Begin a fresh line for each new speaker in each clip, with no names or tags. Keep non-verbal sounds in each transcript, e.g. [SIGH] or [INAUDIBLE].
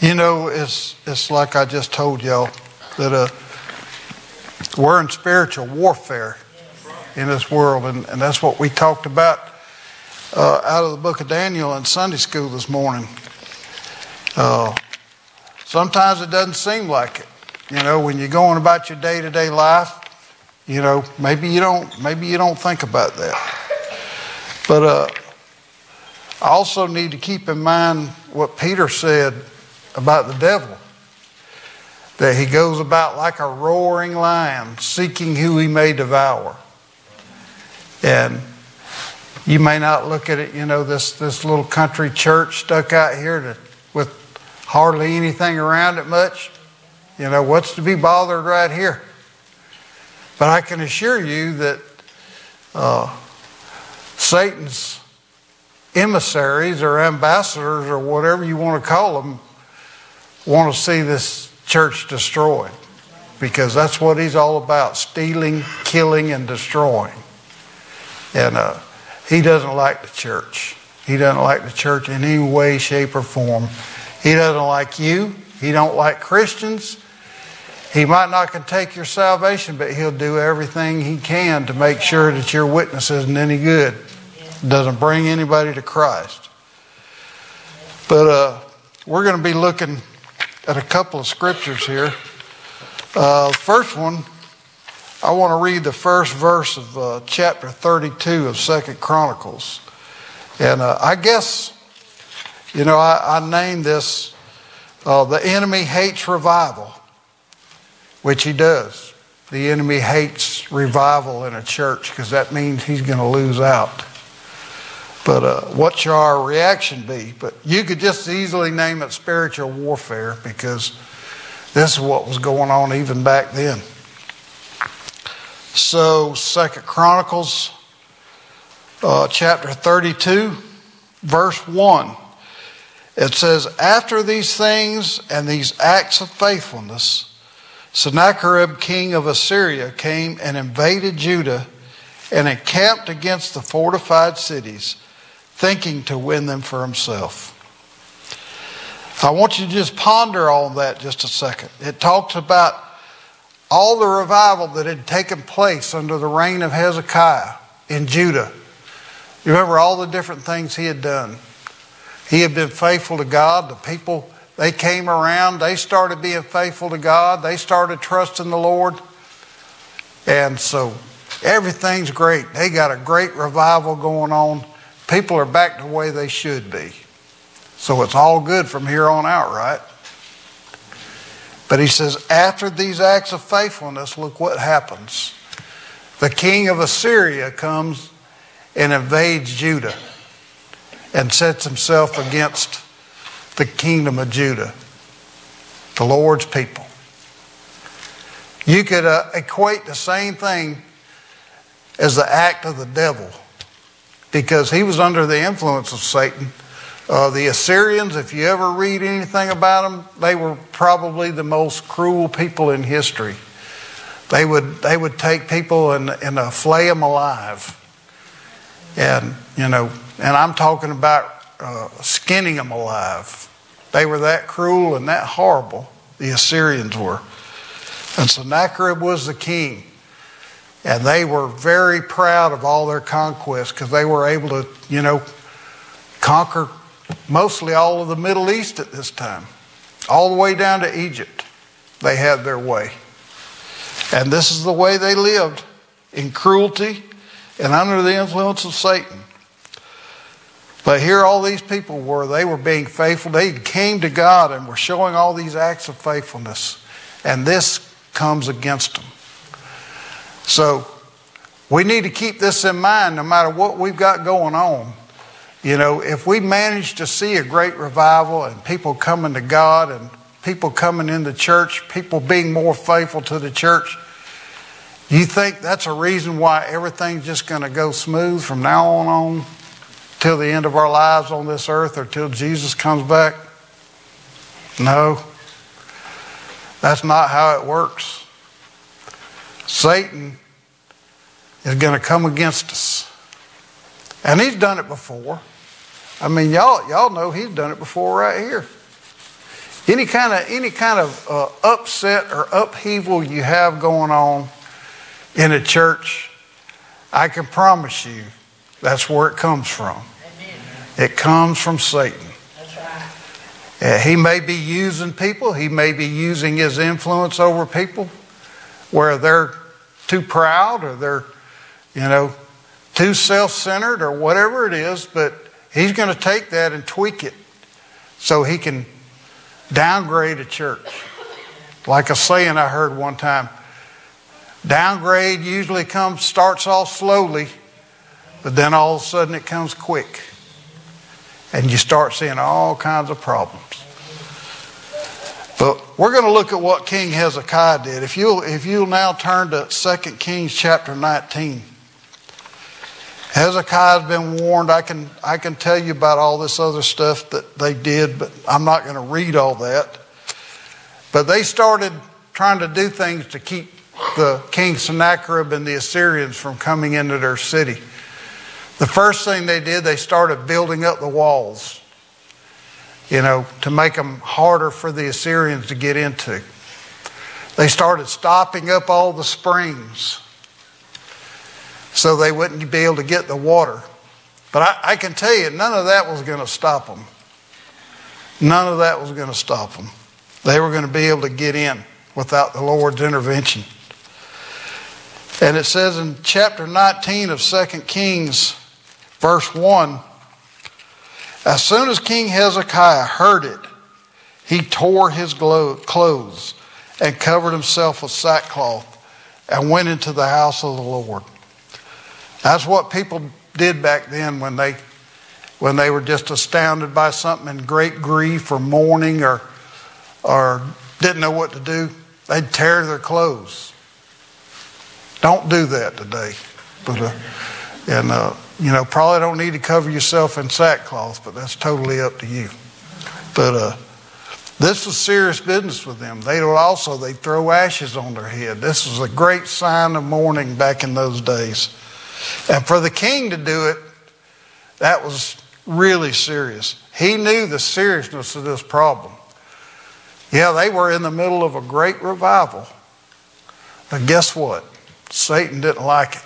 You know, it's it's like I just told y'all that uh, we're in spiritual warfare in this world, and, and that's what we talked about uh, out of the book of Daniel in Sunday school this morning. Uh, sometimes it doesn't seem like it. You know, when you're going about your day to day life, you know, maybe you don't maybe you don't think about that. But uh, I also need to keep in mind what Peter said about the devil that he goes about like a roaring lion, seeking who he may devour. And you may not look at it, you know, this, this little country church stuck out here to, with hardly anything around it much. You know, what's to be bothered right here? But I can assure you that uh, Satan's emissaries or ambassadors or whatever you want to call them want to see this church destroyed because that's what he's all about stealing, killing, and destroying. And uh, he doesn't like the church. He doesn't like the church in any way, shape, or form. He doesn't like you. He don't like Christians. He might not can take your salvation, but he'll do everything he can to make sure that your witness isn't any good. Doesn't bring anybody to Christ. But uh, we're going to be looking at a couple of scriptures here. Uh, first one, I want to read the first verse of uh, chapter 32 of Second Chronicles. And uh, I guess, you know, I, I named this uh, The Enemy Hates Revival, which he does. The enemy hates revival in a church because that means he's going to lose out. But uh, what shall our reaction be? But you could just easily name it spiritual warfare because this is what was going on even back then. So, Second Chronicles, uh, chapter 32, verse 1. It says, After these things and these acts of faithfulness, Sennacherib, king of Assyria, came and invaded Judah and encamped against the fortified cities thinking to win them for himself. I want you to just ponder on that just a second. It talks about all the revival that had taken place under the reign of Hezekiah in Judah. You remember all the different things he had done. He had been faithful to God. The people, they came around, they started being faithful to God, they started trusting the Lord. And so everything's great. They got a great revival going on people are back the way they should be. So it's all good from here on out, right? But he says, after these acts of faithfulness, look what happens. The king of Assyria comes and invades Judah and sets himself against the kingdom of Judah, the Lord's people. You could uh, equate the same thing as the act of the devil because he was under the influence of Satan. Uh, the Assyrians, if you ever read anything about them, they were probably the most cruel people in history. They would, they would take people and, and uh, flay them alive. And, you know, and I'm talking about uh, skinning them alive. They were that cruel and that horrible, the Assyrians were. And Sennacherib was the king. And they were very proud of all their conquests because they were able to, you know, conquer mostly all of the Middle East at this time. All the way down to Egypt, they had their way. And this is the way they lived in cruelty and under the influence of Satan. But here all these people were, they were being faithful. They came to God and were showing all these acts of faithfulness. And this comes against them. So we need to keep this in mind no matter what we've got going on. You know, if we manage to see a great revival and people coming to God and people coming into church, people being more faithful to the church, you think that's a reason why everything's just going to go smooth from now on on till the end of our lives on this earth or till Jesus comes back? No. That's not how it works. Satan is going to come against us. And he's done it before. I mean, y'all, y'all know he's done it before right here. Any kind of any kind of uh, upset or upheaval you have going on in a church, I can promise you that's where it comes from.
Amen.
It comes from Satan.
That's right.
Uh, he may be using people, he may be using his influence over people where they're too proud or they're, you know, too self centered or whatever it is, but he's going to take that and tweak it so he can downgrade a church. Like a saying I heard one time downgrade usually comes, starts off slowly, but then all of a sudden it comes quick. And you start seeing all kinds of problems. But we're going to look at what King Hezekiah did. If you'll, if you'll now turn to 2 Kings chapter 19. Hezekiah's been warned. I can, I can tell you about all this other stuff that they did, but I'm not going to read all that. But they started trying to do things to keep the king Sennacherib and the Assyrians from coming into their city. The first thing they did, they started building up the walls you know, to make them harder for the Assyrians to get into. They started stopping up all the springs so they wouldn't be able to get the water. But I, I can tell you, none of that was going to stop them. None of that was going to stop them. They were going to be able to get in without the Lord's intervention. And it says in chapter 19 of 2 Kings, verse 1 as soon as King Hezekiah heard it, he tore his clothes and covered himself with sackcloth and went into the house of the Lord. That's what people did back then when they when they were just astounded by something in great grief or mourning or or didn't know what to do. They'd tear their clothes. Don't do that today. But uh, and uh, you know, probably don't need to cover yourself in sackcloth, but that's totally up to you. But uh, this was serious business with them. They would also they throw ashes on their head. This was a great sign of mourning back in those days. And for the king to do it, that was really serious. He knew the seriousness of this problem. Yeah, they were in the middle of a great revival. But guess what? Satan didn't like it.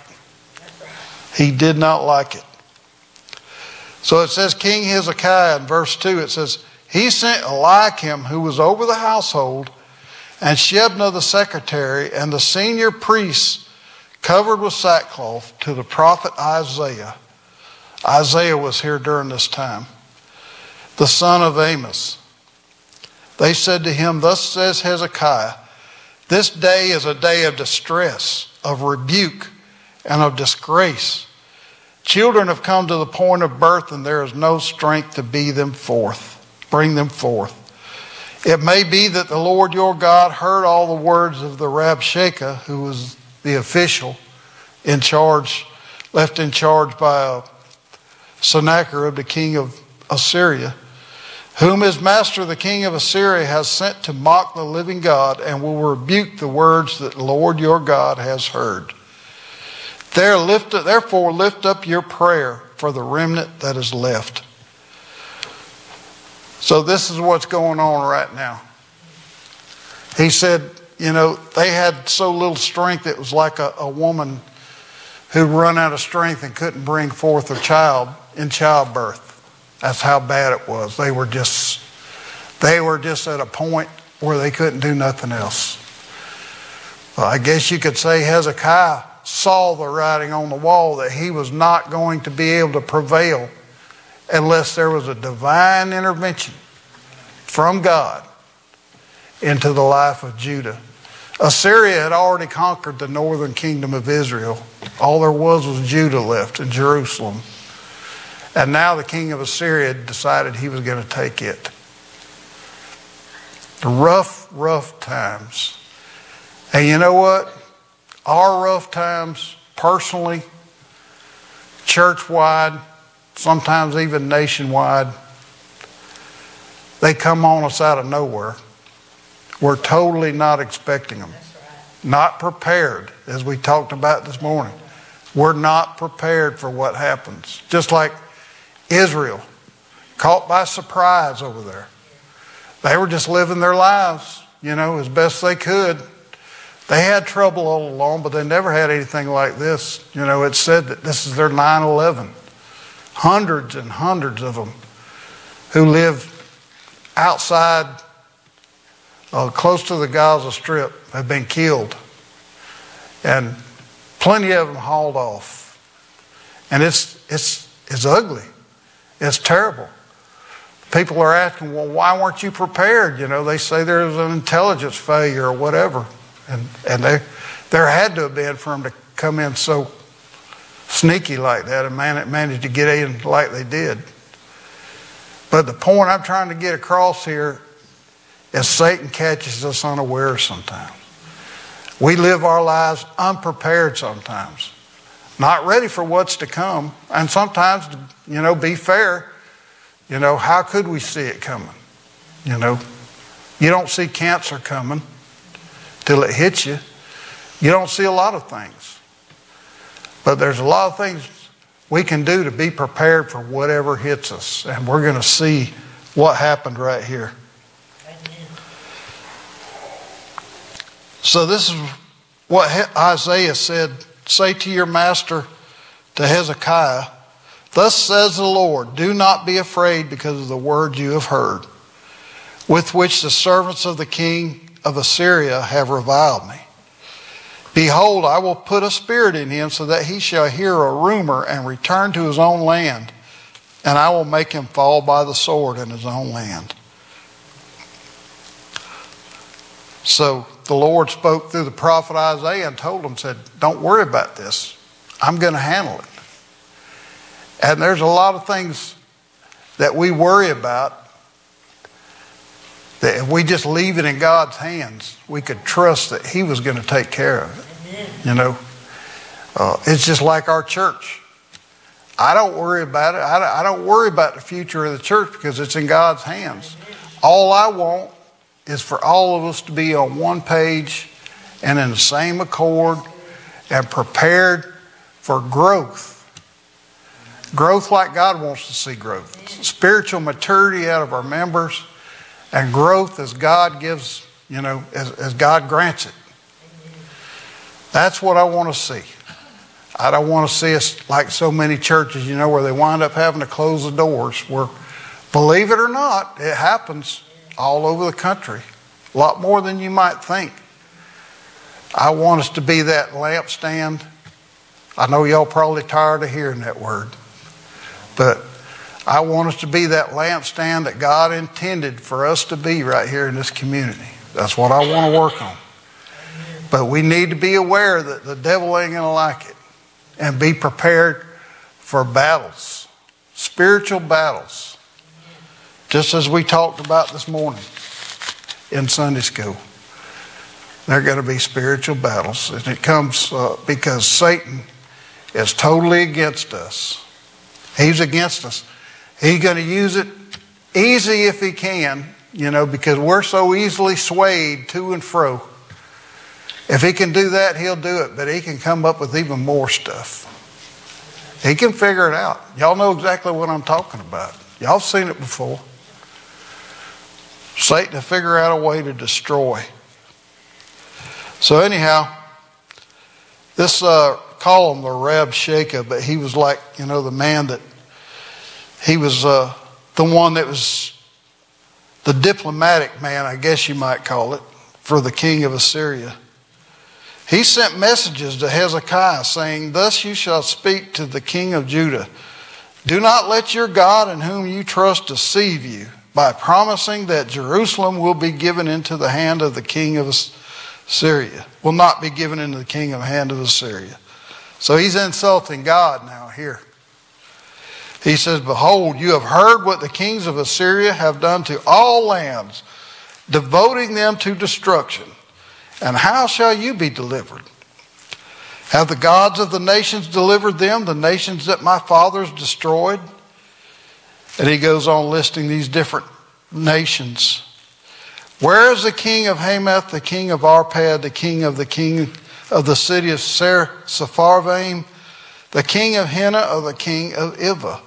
He did not like it. So it says, King Hezekiah in verse 2, it says, He sent Eliakim, who was over the household, and Shebna the secretary, and the senior priests covered with sackcloth to the prophet Isaiah. Isaiah was here during this time, the son of Amos. They said to him, Thus says Hezekiah, This day is a day of distress, of rebuke and of disgrace. Children have come to the point of birth, and there is no strength to be them forth, bring them forth. It may be that the Lord your God heard all the words of the Rabshakeh, who was the official in charge, left in charge by Sennacherib, the king of Assyria, whom his master, the king of Assyria, has sent to mock the living God and will rebuke the words that the Lord your God has heard. There lift, therefore, lift up your prayer for the remnant that is left. So, this is what's going on right now. He said, you know, they had so little strength, it was like a, a woman who'd run out of strength and couldn't bring forth a child in childbirth. That's how bad it was. They were just, they were just at a point where they couldn't do nothing else. Well, I guess you could say Hezekiah saw the writing on the wall that he was not going to be able to prevail unless there was a divine intervention from God into the life of Judah. Assyria had already conquered the northern kingdom of Israel. All there was was Judah left in Jerusalem. And now the king of Assyria decided he was going to take it. The rough, rough times. And you know what? our rough times, personally, church wide, sometimes even nationwide, they come on us out of nowhere. We're totally not expecting them. Not prepared, as we talked about this morning. We're not prepared for what happens. Just like Israel, caught by surprise over there. They were just living their lives, you know, as best they could. They had trouble all along, but they never had anything like this. You know, it said that this is their 9 11. Hundreds and hundreds of them who live outside, uh, close to the Gaza Strip, have been killed. And plenty of them hauled off. And it's, it's, it's ugly. It's terrible. People are asking, well, why weren't you prepared? You know, they say there's an intelligence failure or whatever. And, and they, there had to have been for them to come in so sneaky like that and man, manage to get in like they did. But the point I'm trying to get across here is Satan catches us unaware sometimes. We live our lives unprepared sometimes, not ready for what's to come. And sometimes, you know, be fair, you know, how could we see it coming? You know, you don't see cancer coming till it hits you. You don't see a lot of things. But there's a lot of things we can do to be prepared for whatever hits us. And we're going to see what happened right here. So, this is what Isaiah said Say to your master, to Hezekiah, Thus says the Lord, Do not be afraid because of the words you have heard, with which the servants of the king of Assyria have reviled me. Behold, I will put a spirit in him so that he shall hear a rumor and return to his own land, and I will make him fall by the sword in his own land. So the Lord spoke through the prophet Isaiah and told him, said, Don't worry about this. I'm going to handle it. And there's a lot of things that we worry about that if we just leave it in God's hands, we could trust that He was going to take care of it. Amen. You know, uh, it's just like our church. I don't worry about it. I don't worry about the future of the church because it's in God's hands. All I want is for all of us to be on one page and in the same accord and prepared for growth. Growth like God wants to see growth. Spiritual maturity out of our members and growth as God gives, you know, as, as God grants it. That's what I want to see. I don't want to see us like so many churches, you know, where they wind up having to close the doors. Where, believe it or not, it happens all over the country. A lot more than you might think. I want us to be that lampstand. I know y'all probably tired of hearing that word, but I want us to be that lampstand that God intended for us to be right here in this community. That's what I want to work on. But we need to be aware that the devil ain't going to like it and be prepared for battles, spiritual battles, just as we talked about this morning in Sunday school. There are going to be spiritual battles, and it comes uh, because Satan is totally against us. He's against us. He's going to use it easy if he can, you know, because we're so easily swayed to and fro. If he can do that, he'll do it, but he can come up with even more stuff. He can figure it out. Y'all know exactly what I'm talking about. Y'all seen it before. Satan to figure out a way to destroy. So anyhow, this uh, call him the Rabshakeh, but he was like you know the man that he was uh, the one that was the diplomatic man, I guess you might call it, for the king of Assyria. He sent messages to Hezekiah saying, Thus you shall speak to the king of Judah. Do not let your God in whom you trust deceive you by promising that Jerusalem will be given into the hand of the king of Assyria. Will not be given into the king of the hand of Assyria. So he's insulting God now here. He says, Behold, you have heard what the kings of Assyria have done to all lands, devoting them to destruction. And how shall you be delivered? Have the gods of the nations delivered them, the nations that my fathers destroyed? And he goes on listing these different nations. Where is the king of Hamath, the king of Arpad, the king of the king of the city of Sepharvaim, the king of Hena, or the king of Ivvah?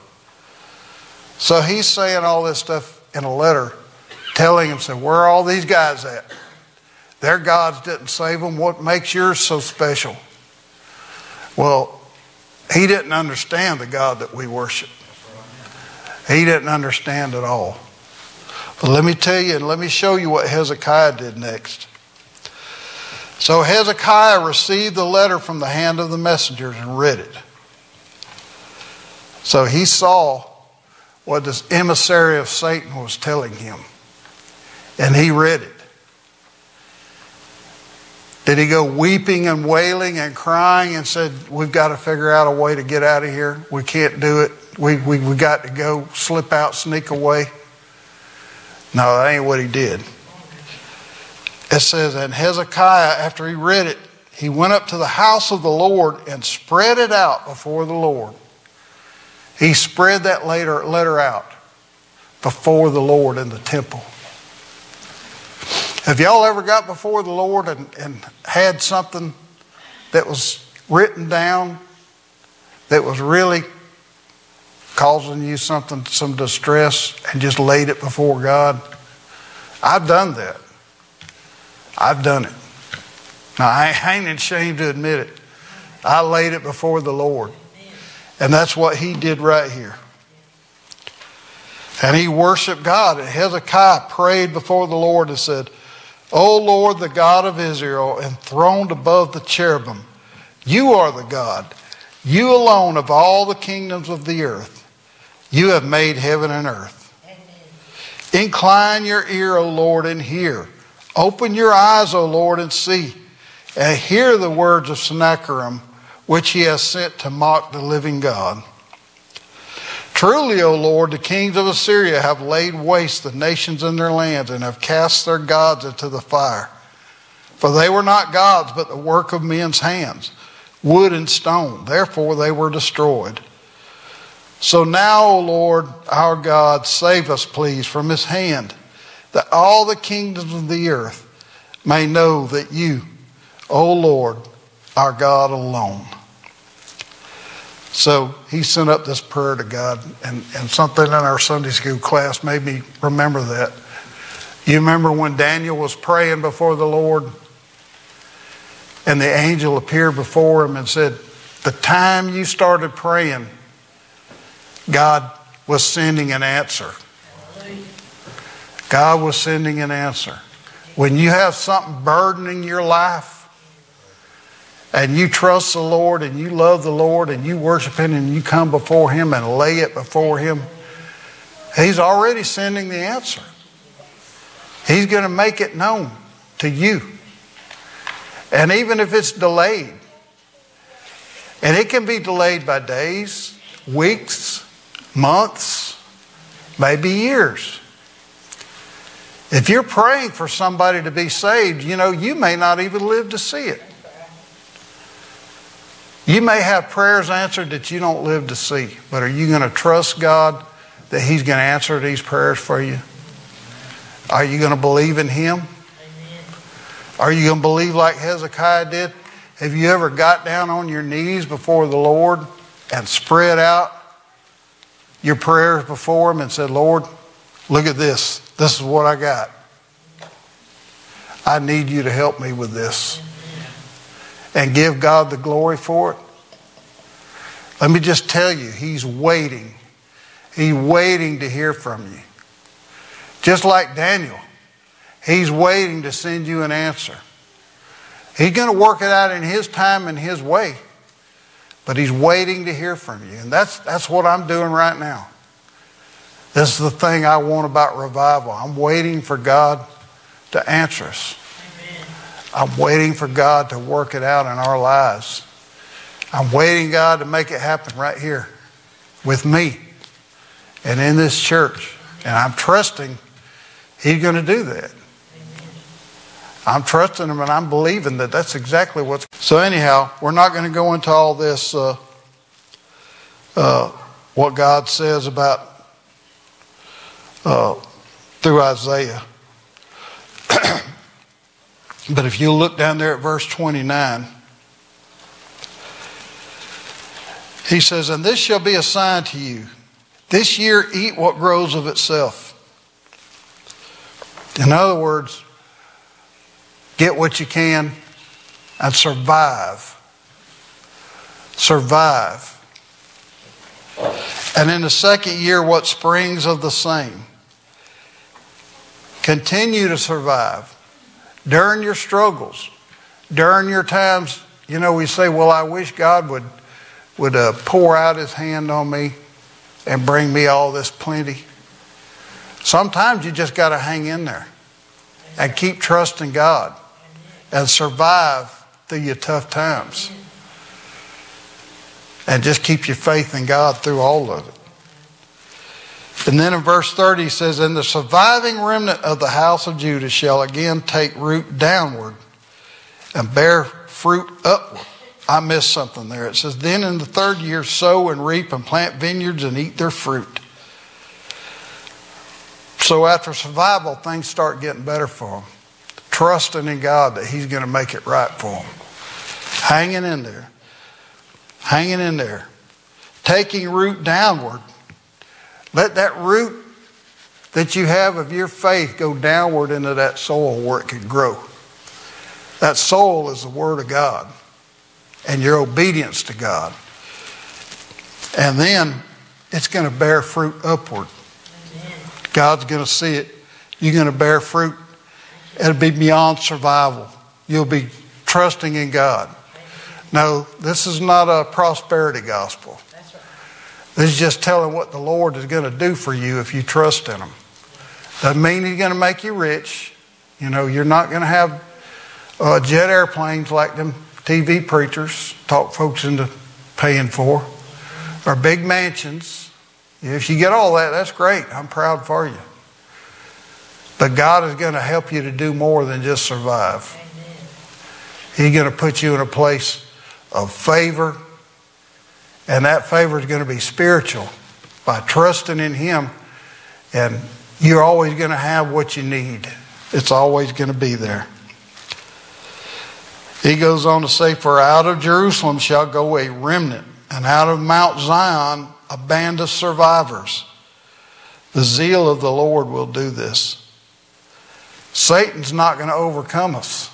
So he's saying all this stuff in a letter telling him, said, Where are all these guys at? Their gods didn't save them. What makes yours so special? Well, he didn't understand the God that we worship. He didn't understand at all. But let me tell you and let me show you what Hezekiah did next. So Hezekiah received the letter from the hand of the messengers and read it. So he saw what this emissary of Satan was telling him. And he read it. Did he go weeping and wailing and crying and said, We've got to figure out a way to get out of here? We can't do it. We, we, we got to go, slip out, sneak away. No, that ain't what he did. It says, And Hezekiah, after he read it, he went up to the house of the Lord and spread it out before the Lord. He spread that letter, letter out before the Lord in the temple. Have y'all ever got before the Lord and, and had something that was written down that was really causing you something, some distress, and just laid it before God? I've done that. I've done it. Now, I ain't ashamed to admit it. I laid it before the Lord. And that's what he did right here. And he worshiped God. And Hezekiah prayed before the Lord and said, O Lord, the God of Israel, enthroned above the cherubim, you are the God, you alone of all the kingdoms of the earth. You have made heaven and earth. Amen. Incline your ear, O Lord, and hear. Open your eyes, O Lord, and see, and hear the words of Sennacherib, which he has sent to mock the living God. Truly, O Lord, the kings of Assyria have laid waste the nations and their lands and have cast their gods into the fire. For they were not gods, but the work of men's hands, wood and stone. Therefore they were destroyed. So now, O Lord, our God, save us, please, from his hand, that all the kingdoms of the earth may know that you, O Lord, are God alone. So he sent up this prayer to God, and, and something in our Sunday school class made me remember that. You remember when Daniel was praying before the Lord, and the angel appeared before him and said, The time you started praying, God was sending an answer. God was sending an answer. When you have something burdening your life, and you trust the Lord and you love the Lord and you worship Him and you come before Him and lay it before Him, He's already sending the answer. He's going to make it known to you. And even if it's delayed, and it can be delayed by days, weeks, months, maybe years. If you're praying for somebody to be saved, you know, you may not even live to see it. You may have prayers answered that you don't live to see, but are you going to trust God that He's going to answer these prayers for you? Are you going to believe in Him? Are you going to believe like Hezekiah did? Have you ever got down on your knees before the Lord and spread out your prayers before Him and said, Lord, look at this. This is what I got. I need you to help me with this and give God the glory for it? Let me just tell you, He's waiting. He's waiting to hear from you. Just like Daniel, He's waiting to send you an answer. He's going to work it out in His time and His way, but He's waiting to hear from you. And that's, that's what I'm doing right now. This is the thing I want about revival. I'm waiting for God to answer us. I'm waiting for God to work it out in our lives. I'm waiting, God, to make it happen right here with me and in this church. And I'm trusting He's going to do that. I'm trusting Him and I'm believing that that's exactly what's. So, anyhow, we're not going to go into all this, uh, uh, what God says about uh, through Isaiah. [CLEARS THROAT] But if you look down there at verse 29, he says, And this shall be a sign to you. This year eat what grows of itself. In other words, get what you can and survive. Survive. And in the second year, what springs of the same? Continue to survive during your struggles, during your times. You know, we say, "Well, I wish God would would uh, pour out His hand on me and bring me all this plenty." Sometimes you just got to hang in there and keep trusting God and survive through your tough times. And just keep your faith in God through all of it. And then in verse 30 he says, And the surviving remnant of the house of Judah shall again take root downward and bear fruit upward. I missed something there. It says, Then in the third year sow and reap and plant vineyards and eat their fruit. So after survival, things start getting better for them. Trusting in God that He's going to make it right for them. Hanging in there. Hanging in there. Taking root downward. Let that root that you have of your faith go downward into that soil where it can grow. That soil is the Word of God and your obedience to God. And then it's going to bear fruit upward. God's going to see it. You're going to bear fruit. It'll be beyond survival. You'll be trusting in God. No, this is not a prosperity gospel. This is just telling what the Lord is going to do for you if you trust in Him. Doesn't mean He's going to make you rich. You know, you're not going to have uh, jet airplanes like them TV preachers talk folks into paying for, or big mansions. If you get all that, that's great. I'm proud for you. But God is going to help you to do more than just survive. Amen. He's going to put you in a place of favor, and that favor is going to be spiritual by trusting in Him, and you're always going to have what you need. It's always going to be there. He goes on to say, For out of Jerusalem shall go a remnant, and out of Mount Zion a band of survivors. The zeal of the Lord will do this. Satan's not going to overcome us.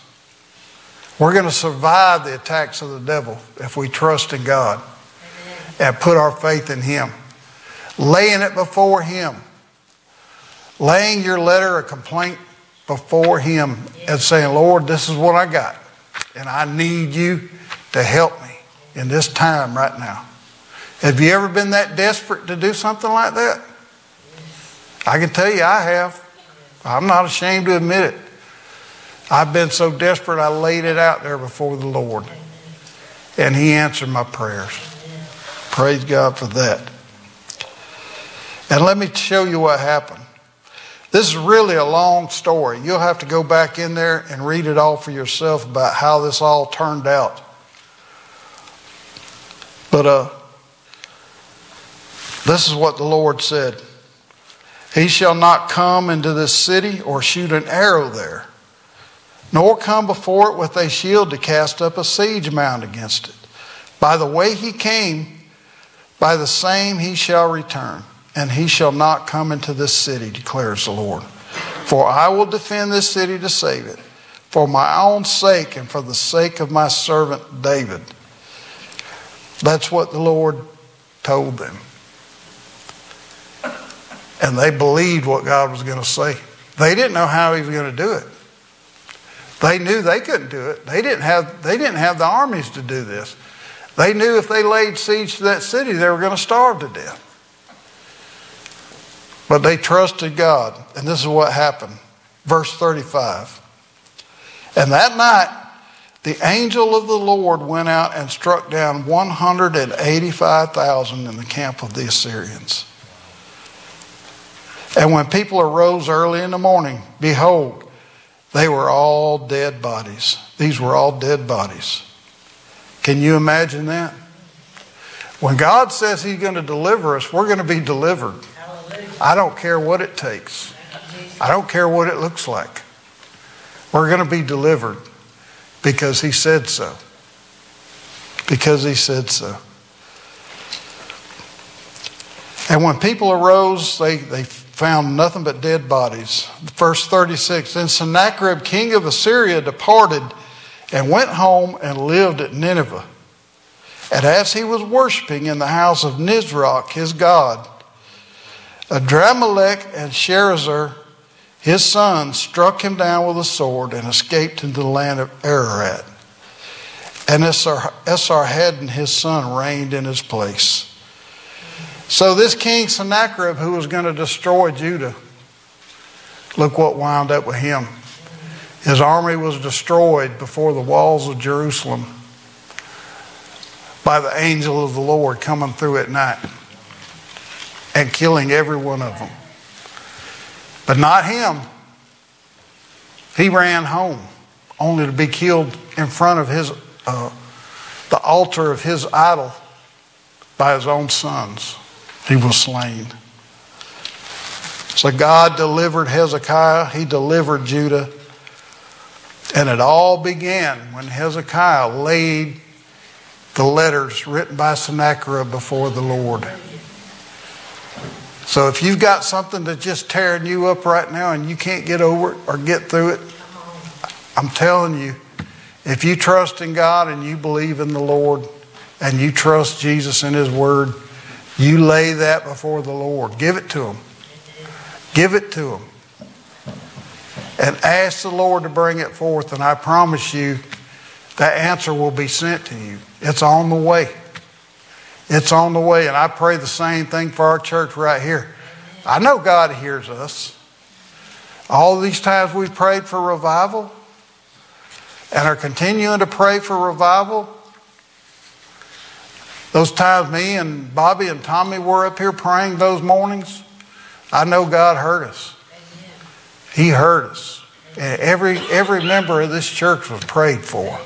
We're going to survive the attacks of the devil if we trust in God and put our faith in Him. Laying it before Him. Laying your letter of complaint before Him and saying, Lord, this is what I got. And I need you to help me in this time right now. Have you ever been that desperate to do something like that? I can tell you I have. I'm not ashamed to admit it. I've been so desperate I laid it out there before the Lord. And He answered my prayers. Praise God for that. And let me show you what happened. This is really a long story. You'll have to go back in there and read it all for yourself about how this all turned out. But uh, this is what the Lord said He shall not come into this city or shoot an arrow there, nor come before it with a shield to cast up a siege mound against it. By the way he came, by the same he shall return, and he shall not come into this city, declares the Lord. For I will defend this city to save it, for my own sake and for the sake of my servant David. That's what the Lord told them. And they believed what God was going to say. They didn't know how he was going to do it. They knew they couldn't do it. They didn't have, they didn't have the armies to do this. They knew if they laid siege to that city, they were going to starve to death. But they trusted God. And this is what happened. Verse 35. And that night, the angel of the Lord went out and struck down 185,000 in the camp of the Assyrians. And when people arose early in the morning, behold, they were all dead bodies. These were all dead bodies. Can you imagine that? When God says He's going to deliver us, we're going to be delivered. I don't care what it takes, I don't care what it looks like. We're going to be delivered because He said so. Because He said so. And when people arose, they, they found nothing but dead bodies. Verse 36 Then Sennacherib, king of Assyria, departed and went home and lived at Nineveh. And as he was worshiping in the house of Nisroch, his god, Adrammelech and Sharezer, his son, struck him down with a sword and escaped into the land of Ararat. And Esarhaddon, his son, reigned in his place. So this king Sennacherib, who was going to destroy Judah, look what wound up with him. His army was destroyed before the walls of Jerusalem by the angel of the Lord coming through at night and killing every one of them. But not him. He ran home only to be killed in front of his uh, the altar of his idol by his own sons. He was slain. So God delivered Hezekiah, he delivered Judah. And it all began when Hezekiah laid the letters written by Sennacherib before the Lord. So if you've got something that's just tearing you up right now and you can't get over it or get through it, I'm telling you, if you trust in God and you believe in the Lord and you trust Jesus and His Word, you lay that before the Lord. Give it to Him. Give it to Him. And ask the Lord to bring it forth, and I promise you that answer will be sent to you. It's on the way. It's on the way. And I pray the same thing for our church right here. I know God hears us. All these times we've prayed for revival and are continuing to pray for revival. Those times me and Bobby and Tommy were up here praying those mornings, I know God heard us. He heard us. And every, every member of this church was prayed for.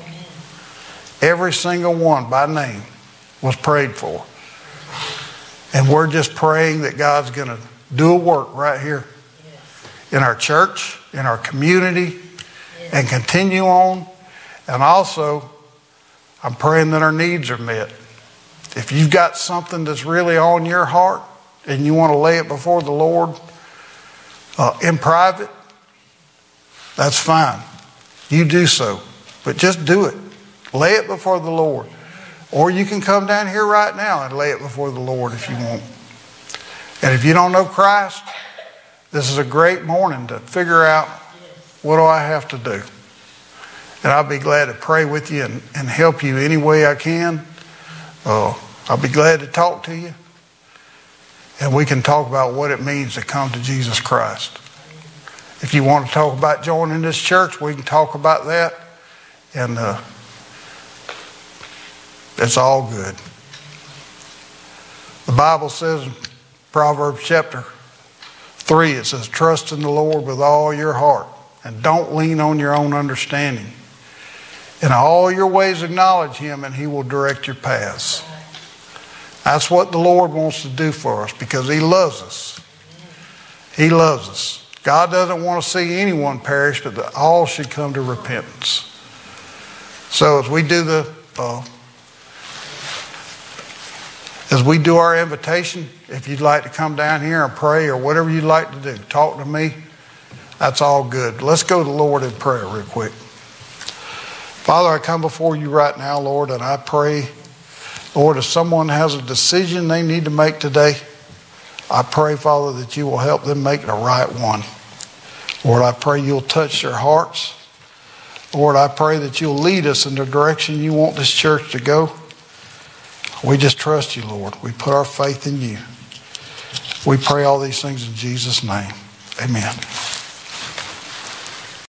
Every single one by name was prayed for. And we're just praying that God's going to do a work right here in our church, in our community, and continue on. And also, I'm praying that our needs are met. If you've got something that's really on your heart and you want to lay it before the Lord uh, in private, that's fine. You do so. But just do it. Lay it before the Lord. Or you can come down here right now and lay it before the Lord if you want. And if you don't know Christ, this is a great morning to figure out what do I have to do. And I'll be glad to pray with you and, and help you any way I can. Uh, I'll be glad to talk to you. And we can talk about what it means to come to Jesus Christ. If you want to talk about joining this church, we can talk about that. And uh, it's all good. The Bible says in Proverbs chapter 3, it says, Trust in the Lord with all your heart and don't lean on your own understanding. In all your ways, acknowledge Him and He will direct your paths. That's what the Lord wants to do for us because He loves us. He loves us. God doesn't want to see anyone perish, but that all should come to repentance. So as we do the uh, as we do our invitation, if you'd like to come down here and pray or whatever you'd like to do, talk to me. That's all good. Let's go to the Lord in prayer real quick. Father, I come before you right now, Lord, and I pray, Lord, if someone has a decision they need to make today, I pray, Father, that you will help them make the right one. Lord, I pray you'll touch their hearts. Lord, I pray that you'll lead us in the direction you want this church to go. We just trust you, Lord. We put our faith in you. We pray all these things in Jesus' name. Amen.